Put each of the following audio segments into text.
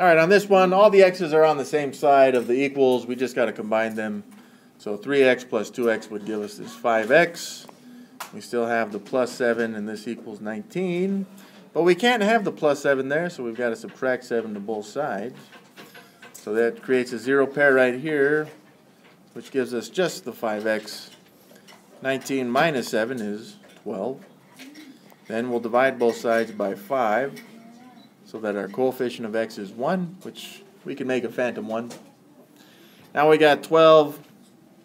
All right, on this one, all the x's are on the same side of the equals. We just got to combine them. So 3x plus 2x would give us this 5x. We still have the plus 7, and this equals 19. But we can't have the plus 7 there, so we've got to subtract 7 to both sides. So that creates a zero pair right here, which gives us just the 5x. 19 minus 7 is 12. Then we'll divide both sides by 5 so that our coefficient of x is 1, which we can make a phantom 1. Now we got 12,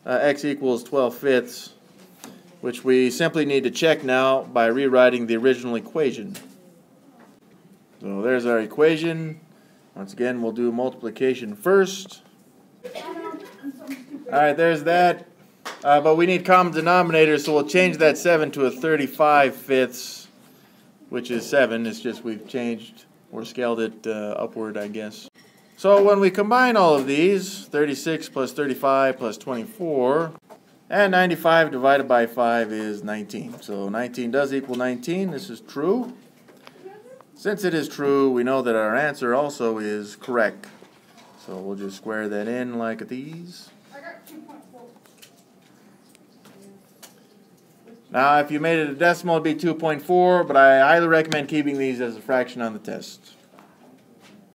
uh, x equals 12 fifths, which we simply need to check now by rewriting the original equation. So there's our equation. Once again, we'll do multiplication first. Alright, there's that. Uh, but we need common denominators, so we'll change that 7 to a 35 fifths, which is 7. It's just we've changed or scaled it uh, upward, I guess. So when we combine all of these, 36 plus 35 plus 24, and 95 divided by 5 is 19. So 19 does equal 19. This is true. Since it is true, we know that our answer also is correct. So we'll just square that in like these. Now, if you made it a decimal, it'd be 2.4, but I highly recommend keeping these as a fraction on the test.